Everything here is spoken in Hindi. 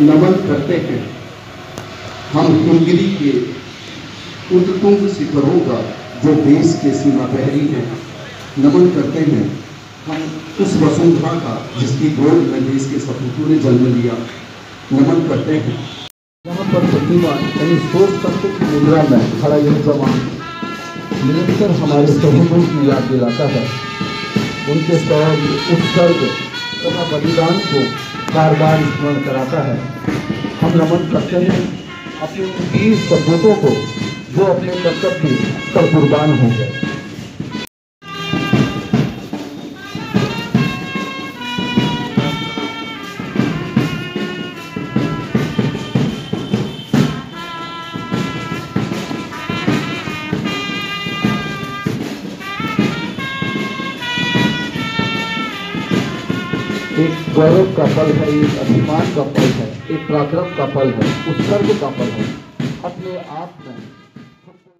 नमन करते हैं। हम हिमगिरी के उत्तुंग शिखरों का जो देश के सीमा बहरी हैं, नमन करते हैं। हम उस वसुंधरा का, जिसकी गोद में देश के सपूतों ने जन्म लिया, नमन करते हैं। यहाँ पर प्रतिमा यानी सोच तत्व की मुद्रा में खड़ा यह जवान, निरंतर हमारे शहीदों की याद दिलाता है। उनके शौर्य उत्सर्ग तथा बलिदान को बार बार स्मरण कराता है। हम नमन करते हैं। अपने उन वीर सपूतों को जो अपने कर्तव्य पर कुर्बान हो गए। एक गौरव का पल है, एक अभिमान का पल है, एक पराक्रम का पल है, उत्सर्ग का पल है। अपने आप में